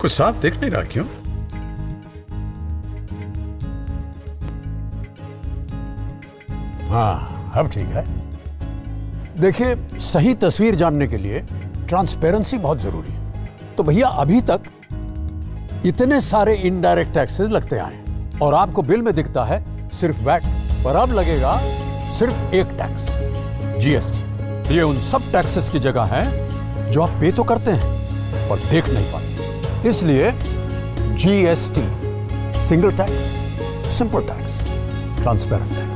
कुछ साफ़ दिख नहीं रहा क्यों? हाँ अब ठीक है। देखिए, सही तस्वीर जानने के लिए ट्रांसपेरेंसी बहुत ज़रूरी है। तो भैया, अभी तक इतने सारे इनडायरेक्ट टैक्सेस लगते आए और आपको बिल में दिखता है सिर्फ़ वैट, पर अब लगेगा सिर्फ़ एक टैक्स जीएसटी ये उन सब टैक्सेस की जगह है जो आप पे तो करते हैं, पर देख नहीं पाते। इसलिए GST single tax simple tax transparent tax